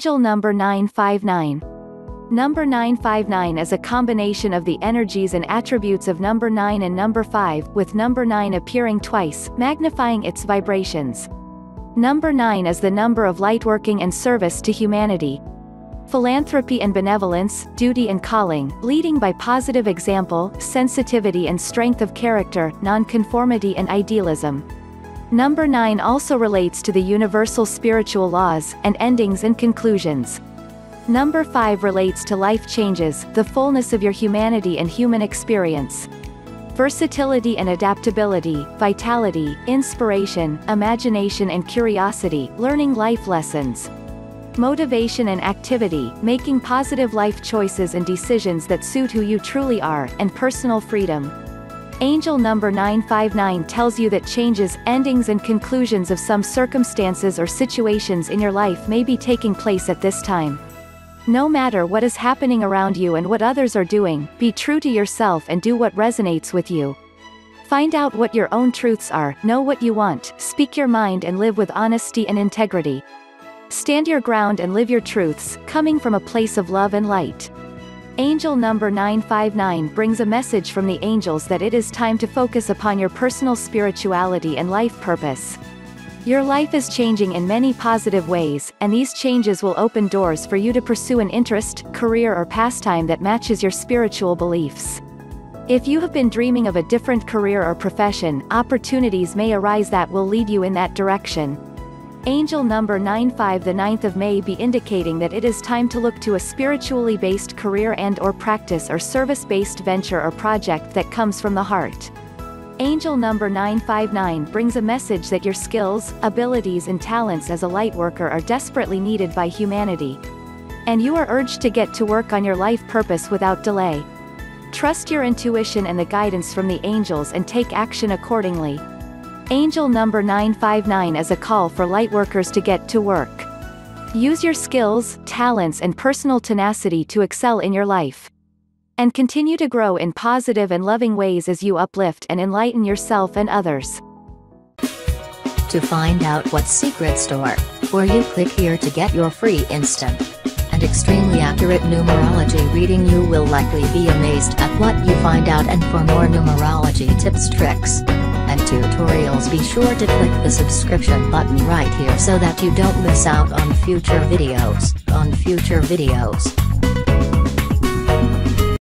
Angel number 959. Number 959 is a combination of the energies and attributes of number 9 and number 5, with number 9 appearing twice, magnifying its vibrations. Number 9 is the number of lightworking and service to humanity. Philanthropy and benevolence, duty and calling, leading by positive example, sensitivity and strength of character, nonconformity and idealism. Number 9 also relates to the universal spiritual laws, and endings and conclusions. Number 5 relates to life changes, the fullness of your humanity and human experience. Versatility and adaptability, vitality, inspiration, imagination and curiosity, learning life lessons. Motivation and activity, making positive life choices and decisions that suit who you truly are, and personal freedom. Angel number 959 tells you that changes, endings and conclusions of some circumstances or situations in your life may be taking place at this time. No matter what is happening around you and what others are doing, be true to yourself and do what resonates with you. Find out what your own truths are, know what you want, speak your mind and live with honesty and integrity. Stand your ground and live your truths, coming from a place of love and light. Angel number 959 brings a message from the angels that it is time to focus upon your personal spirituality and life purpose. Your life is changing in many positive ways, and these changes will open doors for you to pursue an interest, career or pastime that matches your spiritual beliefs. If you have been dreaming of a different career or profession, opportunities may arise that will lead you in that direction. Angel number 95 the 9th of May be indicating that it is time to look to a spiritually based career and or practice or service-based venture or project that comes from the heart. Angel number 959 brings a message that your skills, abilities and talents as a lightworker are desperately needed by humanity. And you are urged to get to work on your life purpose without delay. Trust your intuition and the guidance from the angels and take action accordingly. Angel number 959 is a call for lightworkers to get to work. Use your skills, talents and personal tenacity to excel in your life and continue to grow in positive and loving ways as you uplift and enlighten yourself and others. To find out what secret store, or you click here to get your free instant and extremely accurate numerology reading you will likely be amazed at what you find out and for more numerology tips tricks and tutorials be sure to click the subscription button right here so that you don't miss out on future videos, on future videos.